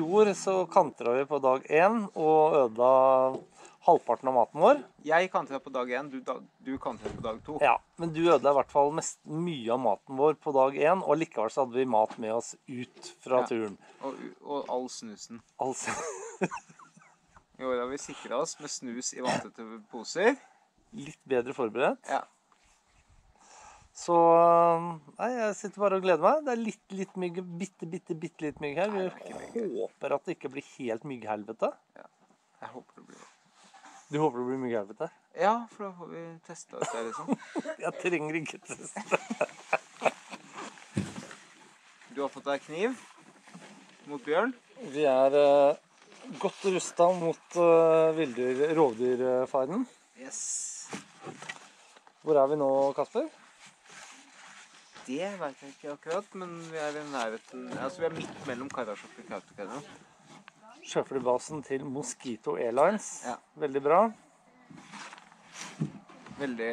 Fjor så kantra vi på dag én og ødela halvparten av maten vår. Jeg kantra på dag én, du, dag- du kantra på dag to. Ja, Men du ødela i hvert fall mest, mye av maten vår på dag én, og likevel så hadde vi mat med oss ut fra Ja. turen. Og, og all snusen. Altså I år har vi sikra oss med snus i vanntette poser. litt bedre forberedt. Ja. Så Nei, jeg sitter bare og gleder meg. Det er litt, litt mygg, bitte, bitte, bitte litt mygg her. Er Vi håper at det ikke blir helt mygghelvete. Ja, Jeg håper det blir Du håper det blir mygghelvete? Ja, for da får vi testa ut det, liksom. Jeg trenger ikke teste. Du har fått deg kniv mot bjørn. Vi er uh, godt rusta mot uh, villdyr, rovdyrfarden. Yes. Hvor er vi nå, Kasper? Det veit jeg ikke akkurat, men vi er i nærheten Altså, vi er midt mellom Karasjok og Kautokeino. Sjøflybasen til Mosquito Airlines. Ja. Veldig bra. Veldig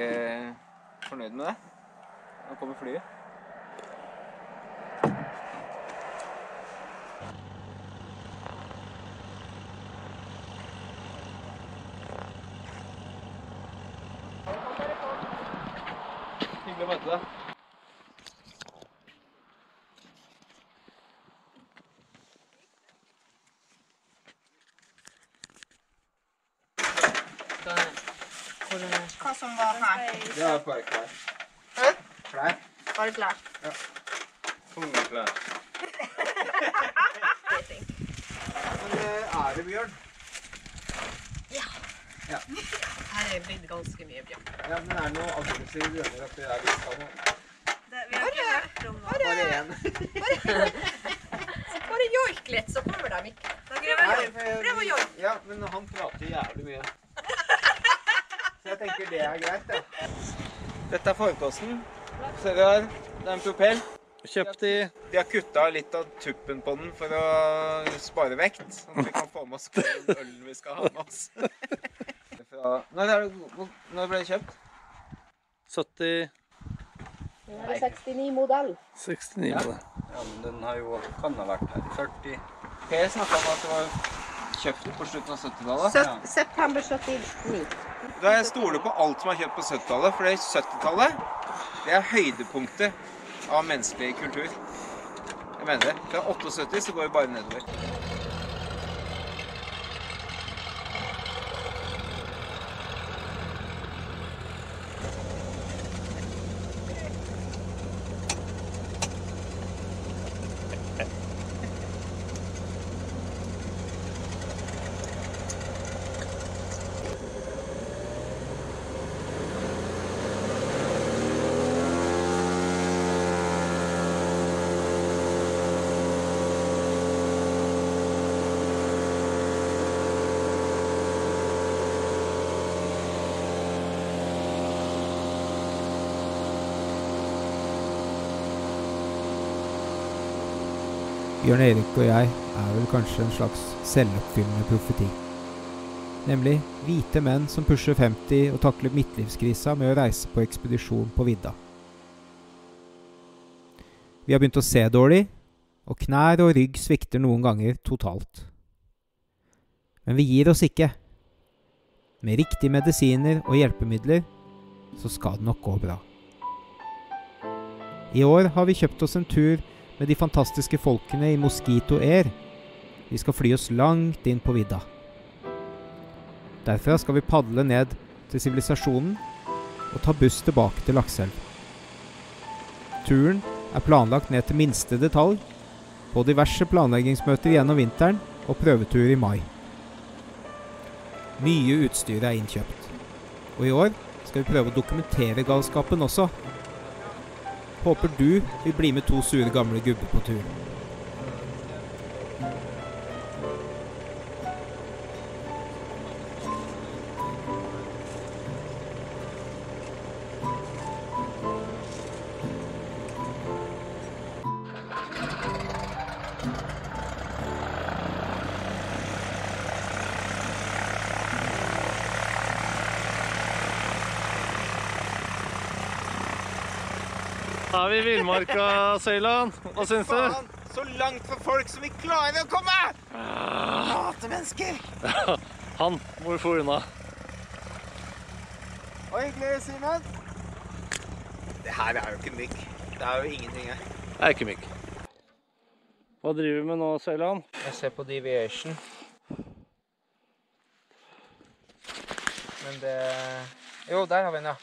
fornøyd med det. Nå kommer flyet. Hyggelig å møte deg. Hva som var her? Det er bare klær. Hæ? Klær. Bare klær. Tunge klær. Men eh, er det bjørn? Ja Her er blitt ganske mye bjørn. Ja, men er det noe aggressive bjørner oppi der vi skal nå? har ikke hørt om noe. Bare én. Bare joik litt, så kommer de ikke. Jeg jeg- Prøv å joike. Ja, men han prater jævlig mye. Så jeg tenker det er greit, ja. Dette er farkosten. Ser du der? Det er en propell. Kjøpt i De har kutta litt av tuppen på den for å spare vekt. Sånn at vi kan få med oss den ølen vi skal ha med oss. Når, er det, når ble det kjøpt? 70 Det er 69 modell. 69 modell. det. Ja, men den har jo, kan ha vært her. 40 Per snakka om at det var kjøpt på slutten av 70-tallet. Ja. September 79. Da jeg stoler på alt som er kjøpt på 70-tallet, for det er 70-tallet det er høydepunktet av menneskelig kultur. Jeg mener det. Fra 78 så går vi bare nedover. Bjørn Erik og jeg er vel kanskje en slags selvoppfyllende profeti. Nemlig hvite menn som pusher 50 og takler midtlivskrisa med å reise på ekspedisjon på vidda. Vi har begynt å se dårlig, og knær og rygg svikter noen ganger totalt. Men vi gir oss ikke. Med riktige medisiner og hjelpemidler så skal det nok gå bra. I år har vi kjøpt oss en tur med de fantastiske folkene i Mosquito Air. Vi skal fly oss langt inn på vidda. Derfra skal vi padle ned til sivilisasjonen og ta buss tilbake til Lakselv. Turen er planlagt ned til minste detalj, på diverse planleggingsmøter gjennom vinteren og prøvetur i mai. Mye utstyr er innkjøpt, og i år skal vi prøve å dokumentere galskapen også. Håper du vil bli med to sure gamle gubber på tur. Villmarka, Søyland. Hva syns du? så langt fra folk som vi klarer å komme! Jeg hater mennesker! Han må vi få unna. Og hyggelig, Simen. Det her er jo ikke mygg. Det er jo ingenting her. Det er ikke mygg. Hva driver vi med nå, Søyland? Jeg ser på deviation. Men det Jo, der har vi den, ja.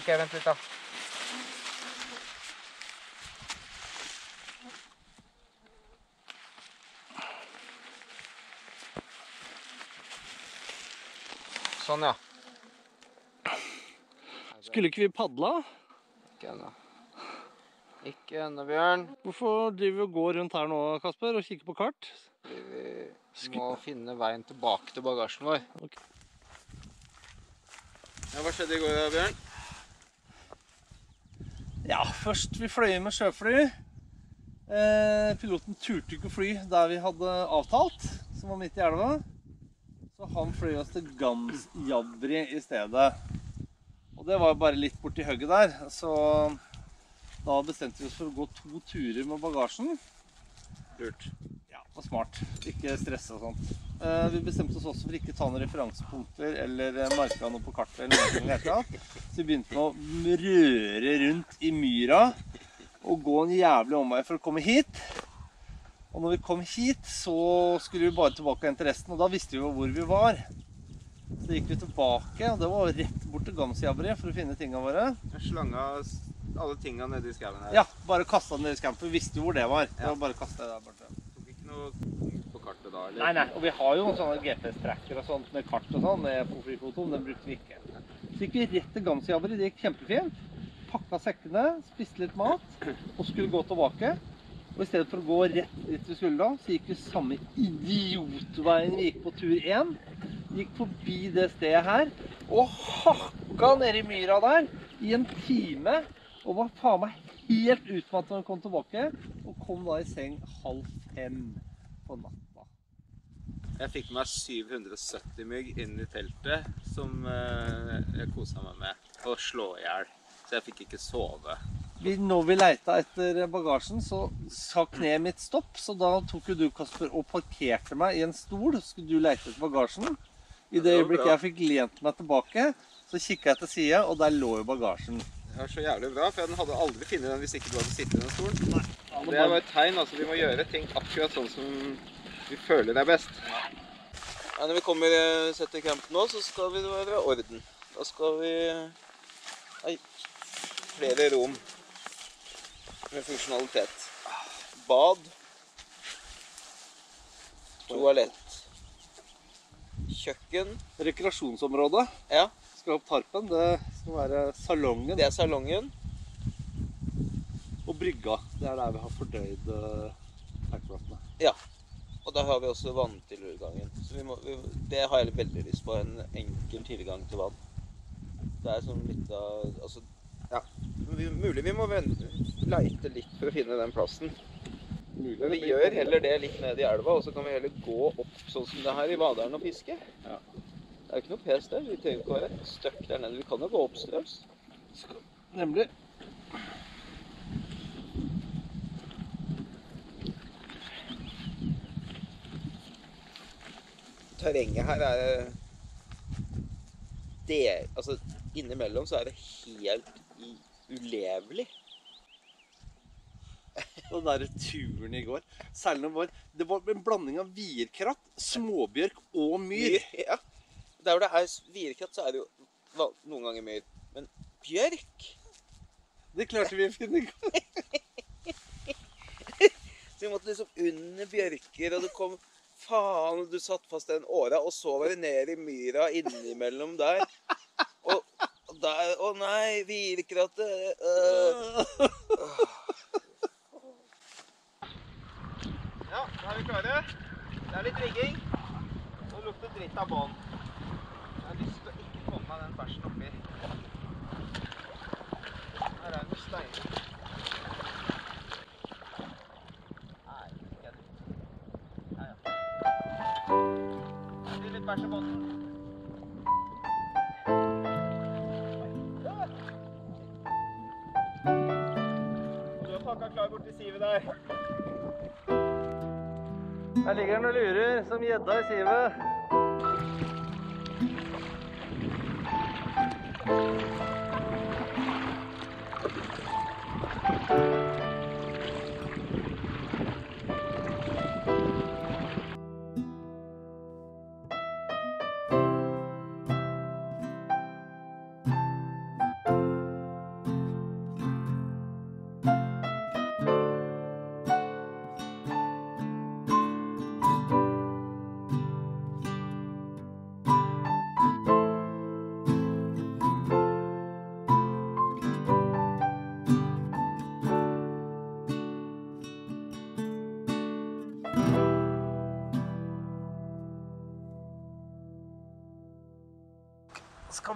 OK, vent litt, da. Sånn, ja. Skulle ikke vi padla? Ikke ennå. Ikke ennå, Bjørn. Hvorfor driver vi og går rundt her nå, Kasper, og kikker på kart? Vi må finne veien tilbake til bagasjen vår. Okay. Ja, hva skjedde i går, Bjørn? Ja, først vi fløy med sjøfly. Eh, piloten turte ikke å fly der vi hadde avtalt, som var midt i elva. Han fløy oss til Gansjabri i stedet. Og det var jo bare litt borti hugget der. Så da bestemte vi oss for å gå to turer med bagasjen. Lurt. Ja, var smart. Ikke stresse og sånt. Eh, vi bestemte oss også for ikke ta noen referansepunkter eller eh, marka noe på kartet. eller noe. Så vi begynte med å røre rundt i myra og gå en jævlig omvei for å komme hit. Og når vi kom hit, så skulle vi bare tilbake og til resten, og da visste vi jo hvor vi var. Så gikk vi tilbake, og det var rett bort til Gamsjabri for å finne tingene våre. Slanga alle tinga nedi skauen her. Ja, bare kasta nedi i for Vi visste jo hvor det var. Det var bare å der borte. Tok ikke noe på kartet da? eller? Nei, nei, og vi har jo sånne GPS-tracker og sånt med kart og sånn med på flyfotoen. den brukte vi ikke. Så gikk vi rett til Gamsjabri, det gikk kjempefint. Pakka sekkene, spiste litt mat og skulle gå tilbake. Og i stedet for å gå rett ut skulle da, så gikk vi samme idiotveien vi gikk på tur 1. Gikk forbi det stedet her og hakka ned i myra der i en time. Og var faen meg helt utmattet når vi kom tilbake. Og kom da i seng halv fem på natta. Jeg fikk meg 770 mygg inn i teltet, som eh, jeg kosa meg med å slå i hjel. Så jeg fikk ikke sove. Vi, når vi leita etter bagasjen, så sa kneet mitt stopp. Så da tok jo du, Kasper, og parkerte meg i en stol. Skulle du leite etter bagasjen. I det øyeblikket jeg fikk lent meg tilbake, så kikka jeg til sida, og der lå jo bagasjen. Det var så jævlig bra, for jeg hadde aldri funnet den hvis ikke du hadde sittet i den stolen. Det er bare et tegn. altså Vi må gjøre ting akkurat sånn som vi føler det er best. Ja, når vi kommer eh, setter camp nå, så skal vi være orden. Da skal vi ha flere rom med funksjonalitet. Bad. Toalett. Kjøkken. Rekreasjonsområdet Ja, skal opp tarpen. Det skal være salongen det er salongen. og brygga. Det er der vi har fordøyd uh. Ja. Og der har vi også vanntilgangen. Så vi må, vi, det har jeg veldig lyst på. En enkel tilgang til vann. Det er sånn litt av Altså, ja. Vi, mulig vi må vente, leite litt for å finne den plassen. Men vi gjør heller det litt ned i elva, og så kan vi heller gå opp sånn som det her i Vaderen og fiske. Ja. Det er ikke noe pes der. Vi trenger ikke å være støkk der nede. Vi kan jo gå oppstrøms. Nemlig. terrenget her er det, altså Innimellom så er det helt ulevelig. Den der turen i går. Særlig når det var, det var en blanding av vierkratt, småbjørk og myr. Ja. Der hvor det er vierkratt, så er det jo noen ganger myr. Men bjørk Det klarte vi å finne i går. Så vi måtte liksom under bjørker, og det kom Faen, du satt fast den åra, og så var det ned i myra innimellom der. Og, der Å nei, vierkrattet øh. Ja, da er vi klare. Det er litt rigging. Og lukter dritt av bånn. Jeg har lyst til å ikke få meg den bæsjen oppi. Her er. Nei, ikke det. Blir litt bæsj i båten. Du har pakka klar borti sivet der. Her ligger den og lurer som gjedda i sivet.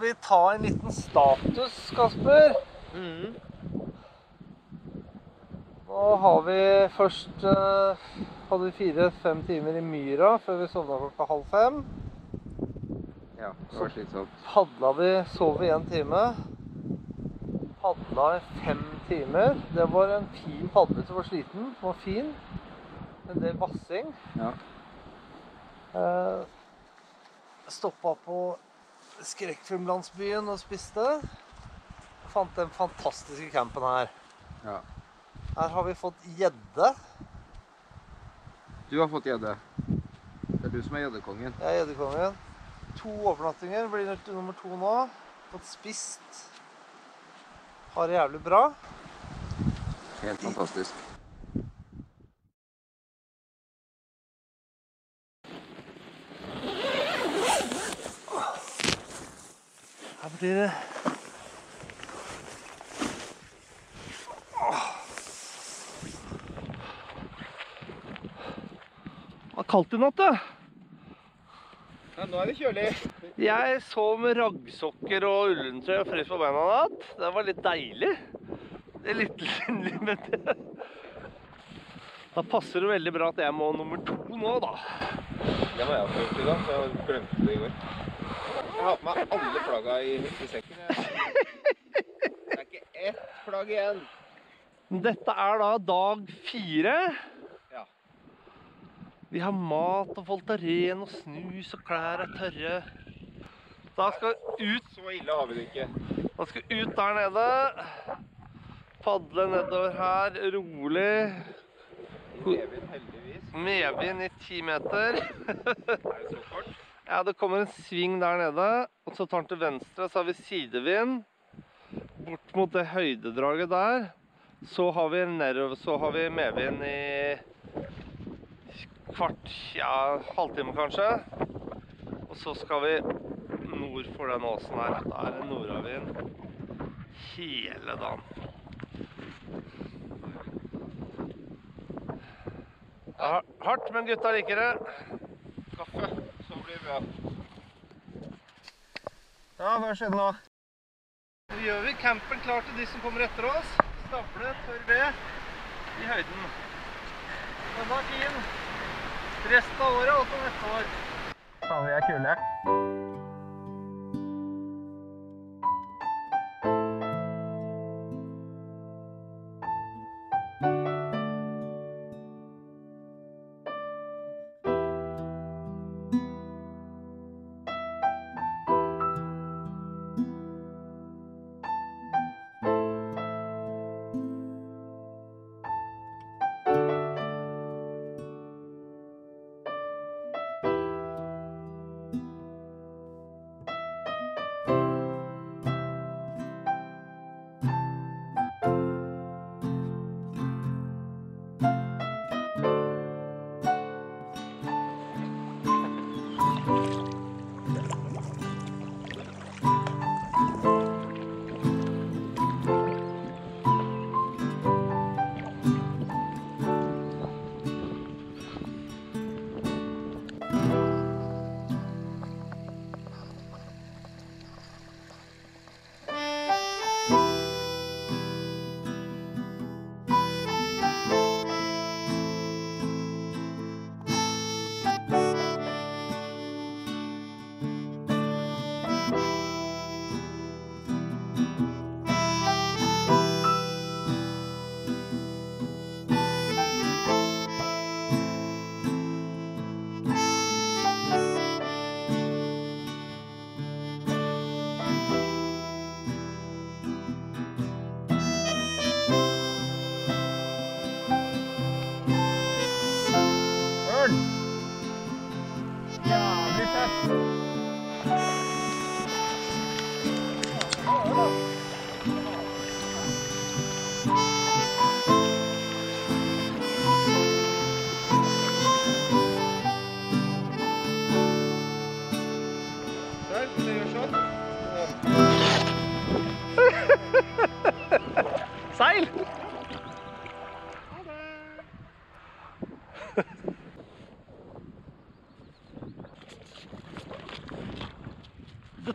Skal vi ta en liten status, Kasper? Nå har vi først eh, hadde vi fire-fem timer i myra før vi sovna klokka halv fem. Ja, det var slitsomt. Padla vi, sov vi en time. Padla i fem timer. Det var en fin padle som var sliten. Var fin. En del bassing. Ja. Eh, Stoppa på skrekkfilmlandsbyen og spiste. Fant den fantastiske campen her. Ja. Her har vi fått gjedde. Du har fått gjedde. Det er du som er gjeddekongen. Jeg er gjeddekongen. To overnattinger. Blir nødt til nummer to nå. Fått spist. Har det jævlig bra. Helt fantastisk. Blir det var kaldt i natt, da. Ja, nå er det kjølig. Jeg sov med raggsokker og ullentrøye og frøs på beina i natt. Det var litt deilig. Det er litt linnlig, men det Da passer det veldig bra at jeg må nummer to nå, da. Det var jeg først i dag, så jeg glemte det i går. Jeg har på meg alle flagga i, i sekken. Det er ikke ett flagg igjen. Dette er da dag fire. Ja. Vi har mat og voltaren og snus og klær er tørre. Da skal vi ut, Så ille har vi det ikke. da skal vi ut der nede. Padle nedover her, rolig. Medvind, heldigvis. Medvind i ti meter. Er det så kort? Ja, det kommer en sving der nede, og så tar den til venstre, så har vi sidevind. Bort mot det høydedraget der. Så har vi nedover, så har vi medvind i kvart, ja, halvtime kanskje. Og så skal vi nord for den åsen her. Da er det nordavind hele dagen. Det er hardt, men gutta liker det. Kaffe, blir bra. Ja, hva skjedde nå? Nå gjør vi campen klar til de som kommer etter oss. Stable tørr ved i høyden. Denne er fin. Resten av året og til neste år. Faen, vi er kule.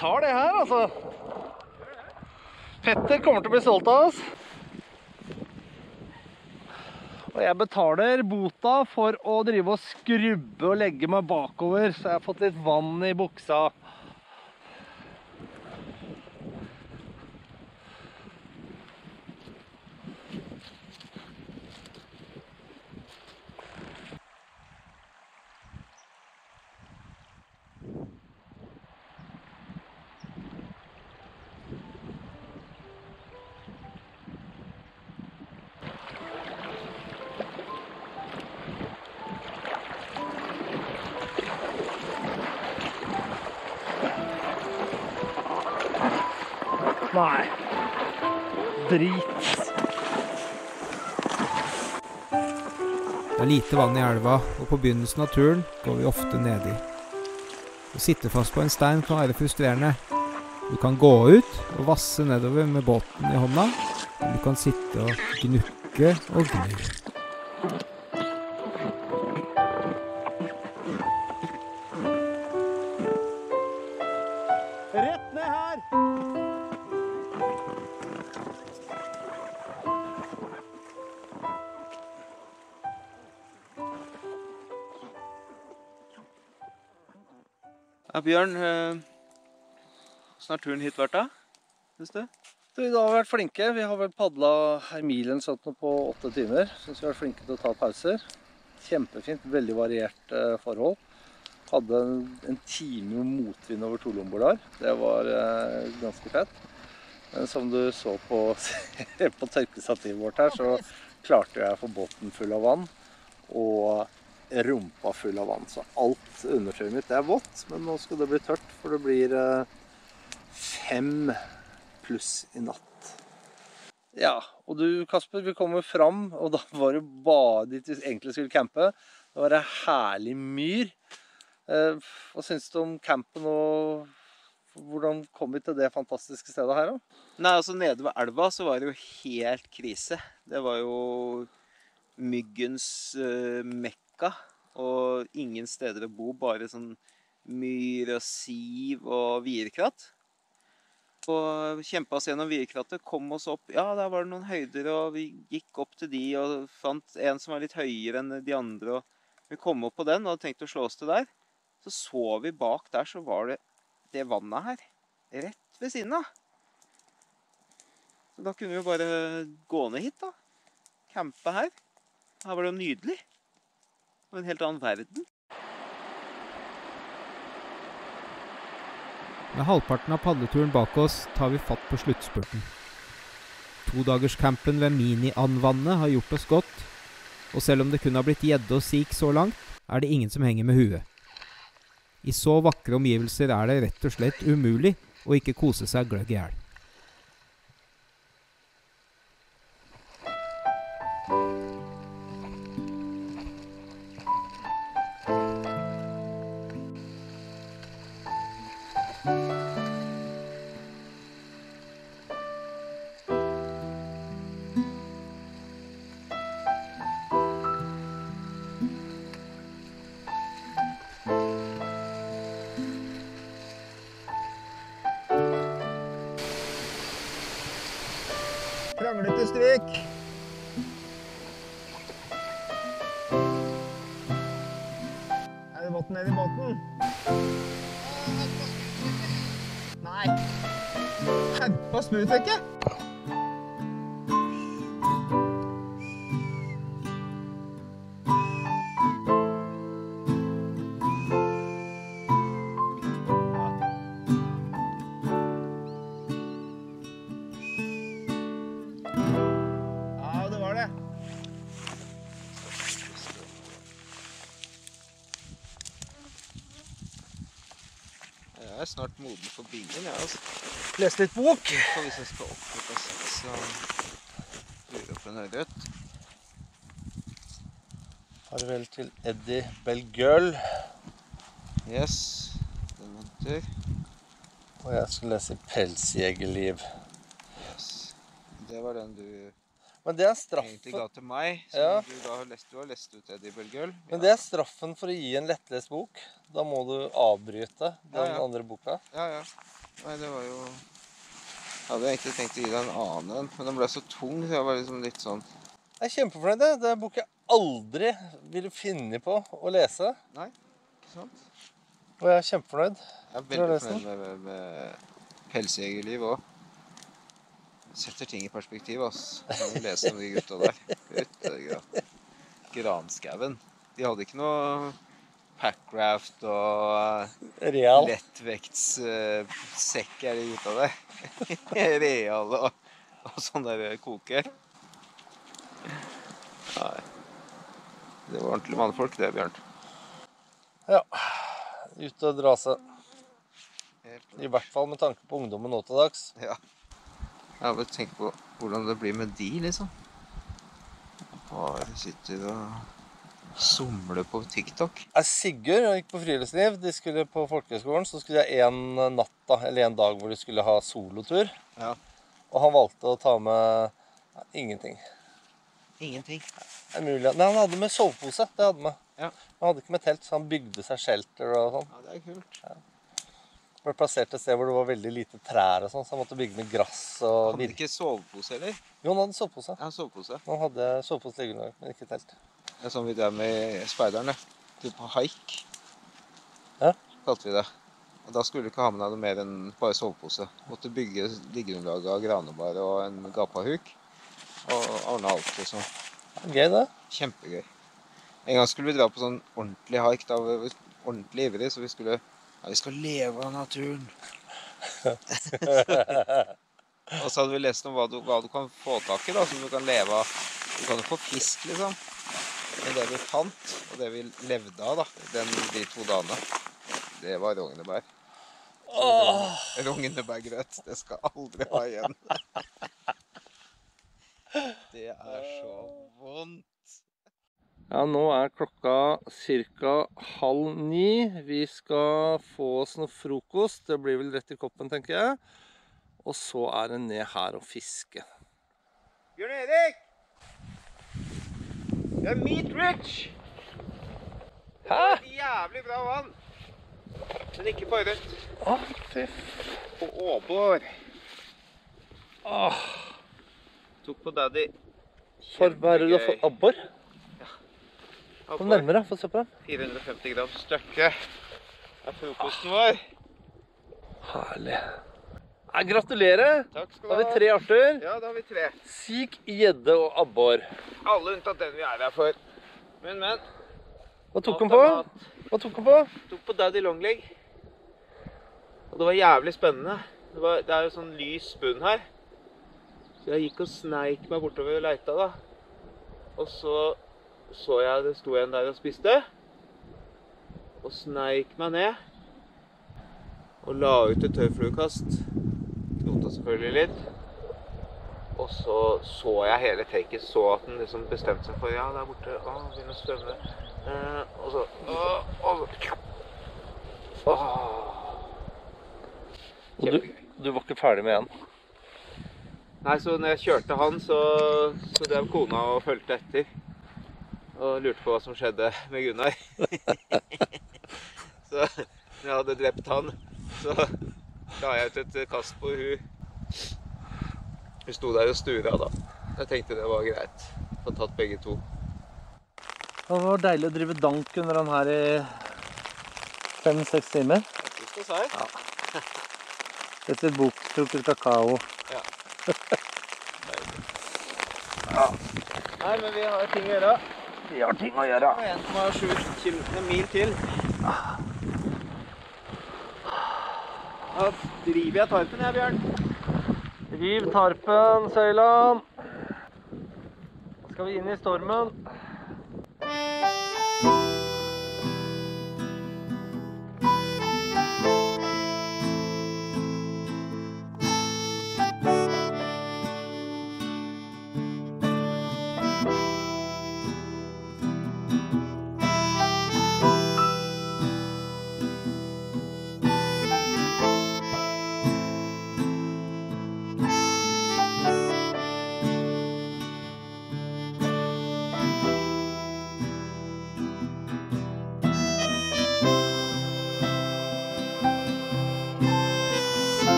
Tar det her, altså. Petter kommer til å bli stolt av oss. Og jeg betaler bota for å drive og skrubbe og legge meg bakover, så jeg har fått litt vann i buksa. Lite vann i elva, og på begynnelsen av turen går vi ofte nedi. Å sitte fast på en stein kan være frustrerende. Du kan gå ut og vasse nedover med båten i hånda, eller du kan sitte og gnukke og gnu. Ja, Bjørn, eh, åssen har turen hit vært, da? Syns du? Du, I har vi vært flinke. Vi har vel padla ei mil eller sånt på åtte timer. Syns vi har vært flinke til å ta pauser. Kjempefint. Veldig variert eh, forhold. Hadde en, time motvind over Torlombordar. Det var eh, ganske fett. Men som du så på, på tørkestativet vårt her, så klarte jeg å få båten full av vann. Og rumpa full av vann. Så alt undertøyet mitt er vått, men nå skal det bli tørt, for det blir eh, fem pluss i natt. Ja, og du Kasper, vi kommer fram, og da var det bare dit vi egentlig skulle campe. Det var ei herlig myr. Eh, hva syns du om campen og hvordan kom vi til det fantastiske stedet her, da? Nei, altså Nede ved elva så var det jo helt krise. Det var jo myggens eh, mekka. Og ingen steder å bo, bare sånn myr og siv og vierkratt. Og kjempa oss gjennom vierkrattet, kom oss opp Ja, der var det noen høyder, og vi gikk opp til de og fant en som var litt høyere enn de andre. og Vi kom opp på den og hadde tenkt å slå oss til der. Så så vi bak der, så var det det vannet her. Rett ved siden av. Så da kunne vi jo bare gå ned hit, da. Campe her. Her var det jo nydelig. Var en helt annen verden. Med halvparten av padleturen bak oss tar vi fatt på sluttspurten. Todagerscampen ved Mini-Andvannet har gjort oss godt, og selv om det kun har blitt gjedde og sik så langt, er det ingen som henger med huet. I så vakre omgivelser er det rett og slett umulig å ikke kose seg gløgg i hjel. Kranglete stryk. Er det vann nedi båten? Nei. Haupa sprutdekket. Lese litt bok. Så hvis jeg skal opp klokka seks, så blir det opp en ørret. Farvel til Eddie Belgøl. Yes, den venter. Og jeg skal lese Pelsjegerliv. Yes. Det var den du Men det er egentlig ga til meg. Som Ja. du da har lest, du har lest ut Eddie Bølgøl. men det er straffen for å gi en lettlest bok. Da må du avbryte den Ja, ja. andre boka. Ja, ja. Nei, det var jo Jeg hadde egentlig tenkt å gi deg en annen en, men den ble så tung, så jeg var liksom litt sånn Jeg er kjempefornøyd. det. Det er en bok jeg aldri ville finne på å lese. Nei, Ikke sant? Og jeg er kjempefornøyd. Jeg er veldig fornøyd med, med, med pelsjegerliv òg. Setter ting i perspektiv, ass. Når du leser om de gutta der. Fytte Granskauen. De hadde ikke noe packraft og Real. lettvektssekker, de av det. Real og, og sånn der koker. Nei. Det var ordentlige mannfolk, det, Bjørn. Ja. Ut og dra seg. I hvert fall med tanke på ungdommen nå til dags. Ja. Jeg har bare tenkt på hvordan det blir med de, liksom. Bare sitter og somler på TikTok. Jeg Sigurd han gikk på friluftsliv. De skulle på folkehøgskolen. Så skulle jeg en natt da, eller en dag hvor de skulle ha solotur. Ja. Og han valgte å ta med ja, ingenting. Ingenting. Det er mulig. Nei, han hadde med sovepose. Det hadde med. Ja. Han hadde ikke med telt, så han bygde seg shelter og sånn. Ja, det er kult. Ble plassert et sted hvor det var veldig lite trær og sånn, så han måtte bygge med grass og Hadde ikke sovepose, heller? Jo, han hadde sovepose. Ja, sovepose. Han hadde sovepose liggende, men ikke telt. Det er sånn vi drev med speiderne. Typ på haik, Ja. kalte vi det. Og da skulle du ikke ha med deg noe mer enn bare sovepose. Måtte bygge liggeunderlaget av granebar og en gapahuk. Og ordne alt, liksom. Gøy, det. Kjempegøy. En gang skulle vi dra på sånn ordentlig haik. Da var vi ordentlig ivrige, så vi skulle ja, vi skal leve av naturen. og så hadde vi lest om hva du, hva du kan få tak i, da, som du kan leve av. Du kan jo få fisk, liksom. Men det vi fant, og det vi levde av da, den, de to dagene, det var rognebær. Oh. Rognebærgrøt. Det skal aldri ha igjen. det er så vondt. Ja, nå er klokka ca. halv ni. Vi skal få oss noe frokost. Det blir vel rett i koppen, tenker jeg. Og så er det ned her og fiske. Bjørn Erik! Det er meat rich! Hæ? jævlig bra vann. Men ikke på rødt. Å, fy På Åbor. Åh, Tok på Daddy. Hva er det du har fått? Abbor? Kom Abbor. nærmere, få se på den. 450 gram støkke. Er frokosten vår. Herlig. Ja, gratulerer. Takk skal du ha. Da har vi tre arter. Ja, da har vi tre. Sik, gjedde og abbor. Alle unntatt den vi er her for. Men, men. Hva tok han på? Hva tok han på? Tok på Daddy Longleg. Og det var jævlig spennende. Det, var, det er jo sånn lys bunn her. Så jeg gikk og sneik meg bortover og leita, da. Og så så jeg det sto en der og spiste. Og sneik meg ned. Og la ut et tørrfluekast. Selvfølgelig litt. Og så så jeg hele taket. Så at den liksom bestemte seg for Ja, der borte. Å, begynner å svømme. Eh, og så å, og så Åh. Og du, du var ikke ferdig med en? Nei, så når jeg kjørte han, så, så drev kona og fulgte etter. Og lurte på hva som skjedde med Gunnar. så når jeg hadde drept han, så la jeg ut et kast på hun. Hun sto der og stura da. Jeg tenkte det var greit. Få tatt begge to. Det var deilig å drive dank under den her i fem-seks timer. Det synes det er kakao. Ja. ja. Nei, men vi har ting å gjøre. Vi har ting å gjøre. Og 1,7 kil- mil til. Da driver jeg tarpen jeg, Bjørn. Riv tarpen, Søyland. Skal vi inn i stormen?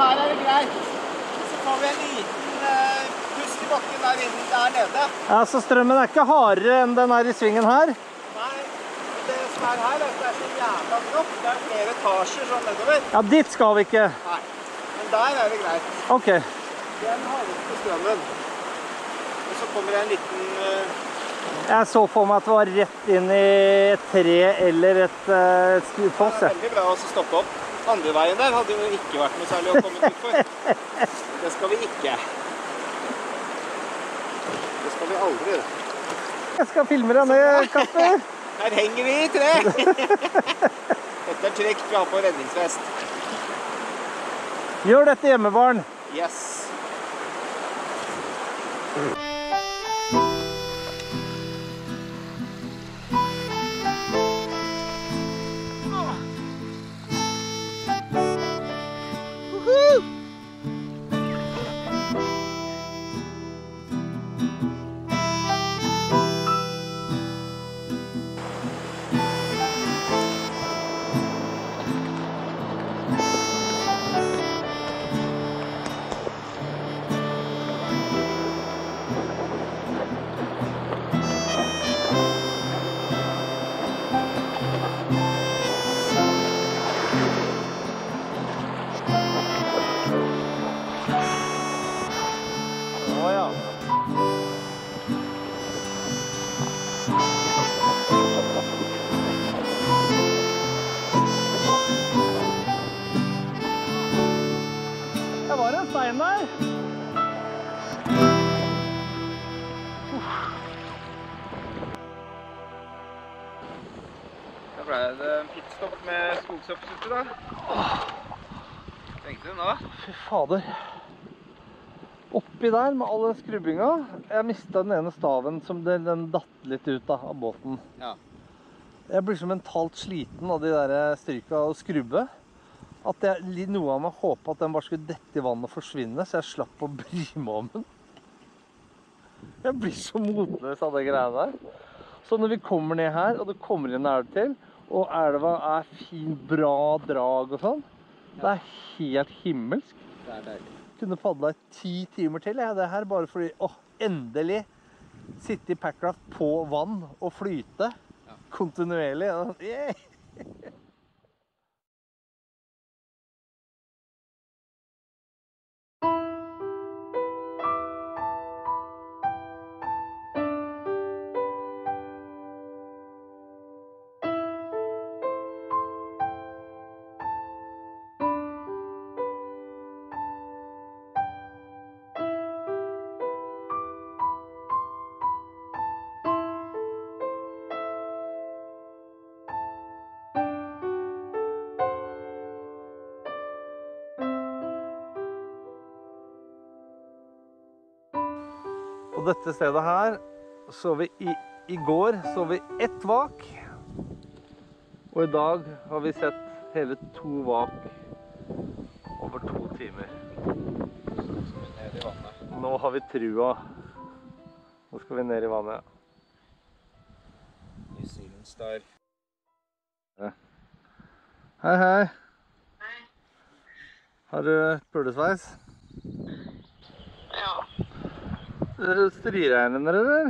Her er det greit. Så får vi en liten uh, pust i bakken der inne der nede. Ja, Så strømmen er ikke hardere enn den er i svingen her? Nei, det som er her, det er så jævla bratt. Det er flere etasjer sånn nedover. Ja, dit skal vi ikke. Nei, men der er det greit. OK. Den hardeste strømmen. Og så kommer det en liten uh, Jeg så for meg at det var rett inn i et tre eller et uh, Det er veldig bra å stoppe opp. Andre veien der hadde jo ikke vært noe særlig å komme utfor. Det skal vi ikke. Det skal vi aldri gjøre. Jeg skal filme deg ned, Kasper. Her henger vi i tre! Dette er trygt. vi har på redningsvest. Gjør dette hjemme, barn. Yes. Fader. Oppi der med all den skrubbinga Jeg mista den ene staven som den, den datt litt ut da, av båten. Ja. Jeg blir så mentalt sliten av de der stryka og skrubbe. At jeg, noe av meg håpa at den bare skulle dette i vannet og forsvinne, så jeg slapp å bry meg om den. Jeg blir så motløs av de greiene der. Så når vi kommer ned her, og det kommer inn elv til, og elva er fin, bra drag og sånn, det er helt himmelsk Det er deilig. kunne padla ti timer til. Jeg. Det her bare fordi Å, endelig sitte i packraft på vann og flyte kontinuerlig. Yeah. Dette stedet her så vi i, i går så vi ett vak. Og i dag har vi sett hele to vak over to timer. Nå har vi trua. Nå skal vi ned i vannet. New Zealand Star. Hei, hei. Har du pulesveis? Ja. Striregner, eller?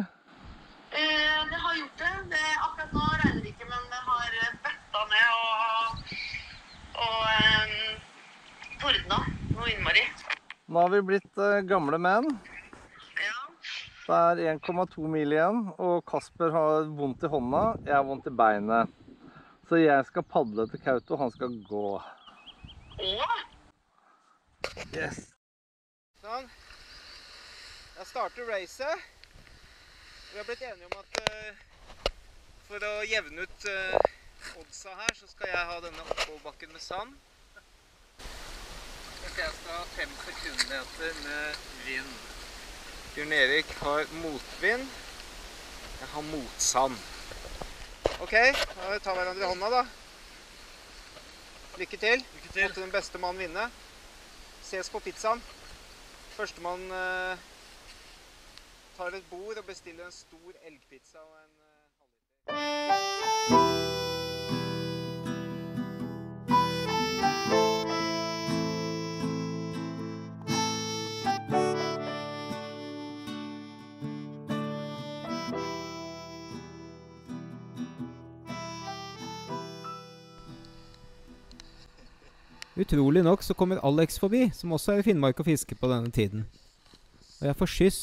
Eh, det har gjort det. det. Akkurat nå regner det ikke, men det har eh, bøtta ned og, og eh, tordna noe innmari. Nå har vi blitt eh, gamle menn. Ja. Det er 1,2 mil igjen, og Kasper har vondt i hånda, jeg har vondt i beinet. Så jeg skal padle til Kauto, han skal gå. Og Yes. Sånn. Jeg starter racet. Vi har blitt enige om at eh, for å jevne ut eh, oddsa her, så skal jeg ha denne oppoverbakken med sand. Mens jeg skal ha fem sekundmeter med vind. Bjørn Erik har motvind. Jeg har motsand. OK, da tar vi hverandre i hånda, da. Lykke til. Lykke til. Måtte den beste mann vinne. Ses på pizzaen. Førstemann eh, tar et bord og bestiller en stor elgpizza og en eh, Utrolig nok så kommer Alex forbi, som også er i Finnmark og fisker på denne tiden. Og jeg får skyss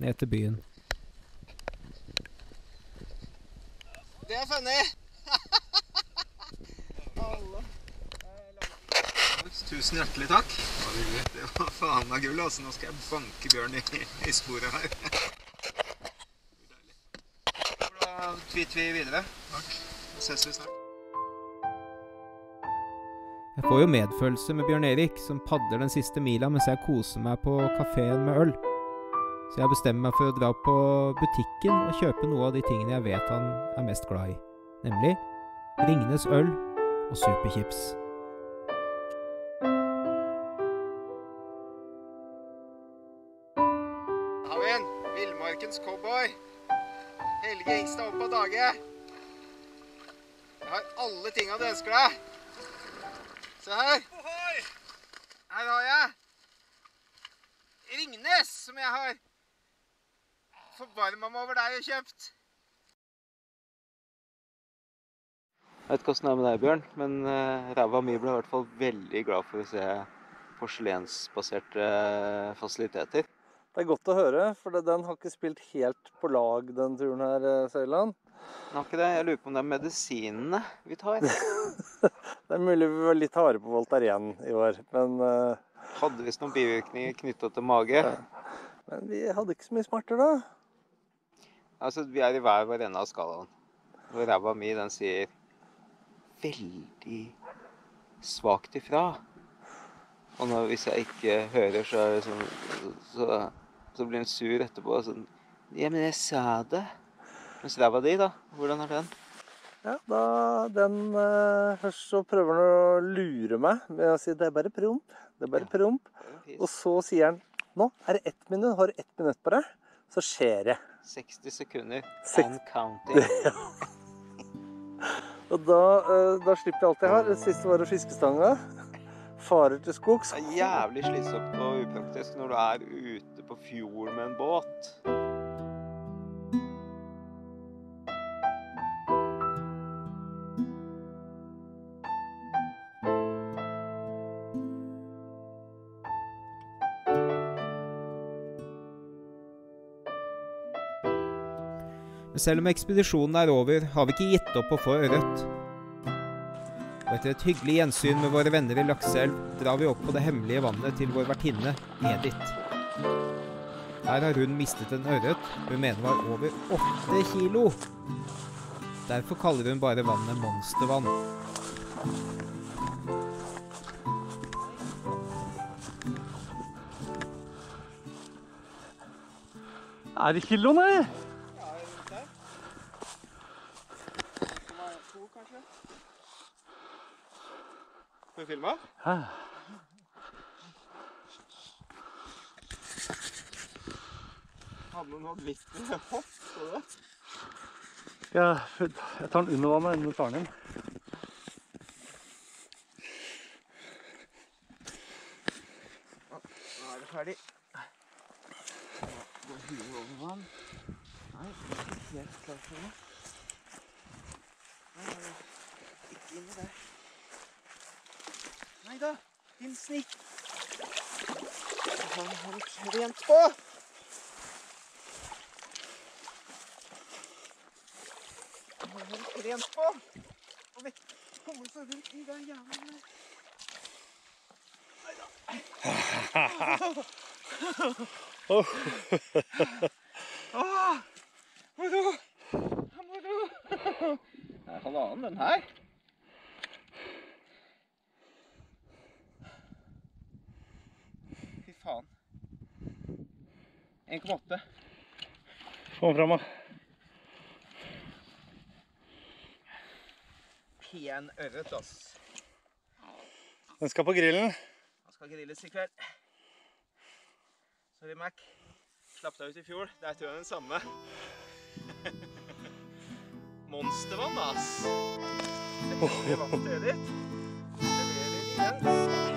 ned til byen. Det er funny! Tusen hjertelig takk. Det var faen meg gull. altså. Nå skal jeg banke Bjørn i, i sporet her. Da tweeter vi videre. Takk. Så ses vi snart. Jeg får jo medfølelse med Bjørn Erik, som padler den siste mila mens jeg koser meg på kafeen med øl. Så jeg bestemmer meg for å dra på butikken og kjøpe noe av de tingene jeg vet han er mest glad i. Nemlig Ringnes øl og superchips. Har vi en Villmarkens cowboy. Helge Ingstad opp på dage. Jeg har alle tinga du ønsker deg. Se her. Her har jeg Ringnes, som jeg har forbarma meg over deg og kjøpt. Jeg vet ikke åssen det er med deg, Bjørn, men uh, ræva mi ble i hvert fall veldig glad for å se porselensbaserte uh, fasiliteter. Det er godt å høre, for den har ikke spilt helt på lag den turen her, eh, Søyland. Den har ikke det. Jeg lurer på om det er medisinene vi tar. Det er mulig vi var litt harde på Voltaren i år, men, uh... Hadde visst noen bivirkninger knytta til mage. men vi hadde ikke så mye smerter da. Altså, Vi er i hver vår ende av skalaen. Og ræva mi, den sier veldig svakt ifra. Og når, hvis jeg ikke hører, så det sånn Så, så blir hun sur etterpå. Sånn Ja, men jeg sa det. Mens ræva di, da? Hvordan er den? Ja, da den eh, Først så prøver han å lure meg med å si det er bare promp. Det er bare Ja. promp. Og så sier han nå er det ett minutt, har du ett minutt på deg, så skjer det. 60 sekunder and counting. Og da, eh, da slipper jeg alt jeg har. Det siste var å fiskestanga. Farer til skogs. Det er jævlig slitsomt og upraktisk når du er ute på fjorden med en båt. Selv om ekspedisjonen er over, har vi ikke gitt opp å få ørret. Og etter et hyggelig gjensyn med våre venner i Lakseelv drar vi opp på det hemmelige vannet til vår vertinne Edith. Her har hun mistet en ørret hun mener var over åtte kilo. Derfor kaller hun bare vannet monstervann. Er det kilo, nei? Filme? Hadde noen litt hopp, så det? Ja, jeg tar den under vannet, under tar den inn. Nå er det ferdig. Går huet over vann. Nei, ikke helt klart for meg. Nei, ikke inni der. Nei da, din snik. Han har litt rent på. Han har litt rent på. Og vi kommer så rundt i den jævla der. Åh, moro! Moro! Det er halvannen, den her. 1,8. Få den fram, da. Pen ørret, ass. Den skal på grillen. Den skal grilles i kveld. Sorry, Mac. Slapp deg ut i fjor. Der er tror jeg den samme. Monstervann, ass. Det blir vann til Edith. Leverer igjen.